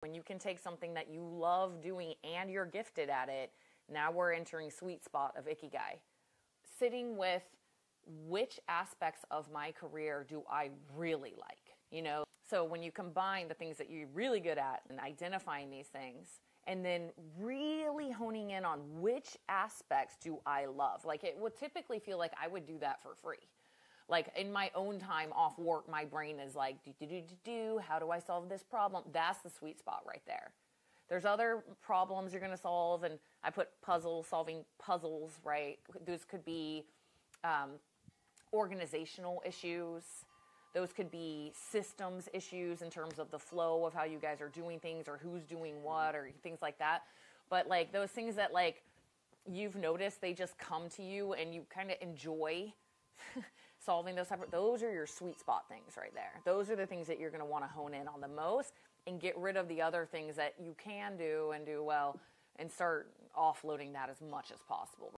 When you can take something that you love doing and you're gifted at it, now we're entering sweet spot of ikigai. Sitting with which aspects of my career do I really like? You know, so when you combine the things that you're really good at and identifying these things, and then really honing in on which aspects do I love. Like it would typically feel like I would do that for free. Like in my own time off work, my brain is like, do, do, do, do. How do I solve this problem? That's the sweet spot right there. There's other problems you're going to solve, and I put puzzle solving puzzles, right? Those could be um, organizational issues. Those could be systems issues in terms of the flow of how you guys are doing things or who's doing what or things like that. But like those things that like you've noticed they just come to you and you kind of enjoy solving those type of those are your sweet spot things right there. Those are the things that you're going to want to hone in on the most and get rid of the other things that you can do and do well and start offloading that as much as possible.